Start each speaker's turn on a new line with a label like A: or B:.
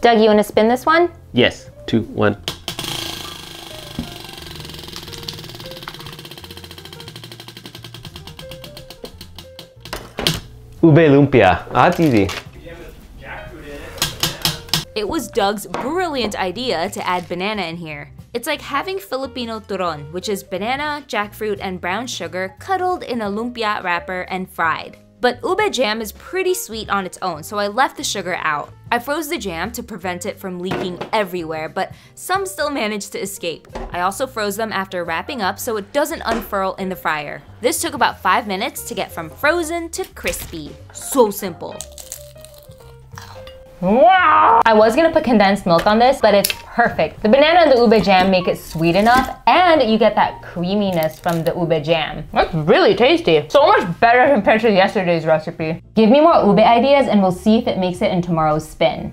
A: Doug, you wanna spin this one?
B: Yes. Two, one. Ube lumpia. Ah, that's easy.
C: It was Doug's brilliant idea to add banana in here. It's like having Filipino turon, which is banana, jackfruit, and brown sugar cuddled in a lumpia wrapper and fried. But ube jam is pretty sweet on its own, so I left the sugar out. I froze the jam to prevent it from leaking everywhere, but some still managed to escape. I also froze them after wrapping up so it doesn't unfurl in the fryer. This took about 5 minutes to get from frozen to crispy. So simple.
A: Wow! I was gonna put condensed milk on this, but it's perfect. The banana and the ube jam make it sweet enough, and you get that creaminess from the ube jam. That's really tasty. So much better compared to yesterday's recipe. Give me more ube ideas and we'll see if it makes it in tomorrow's spin.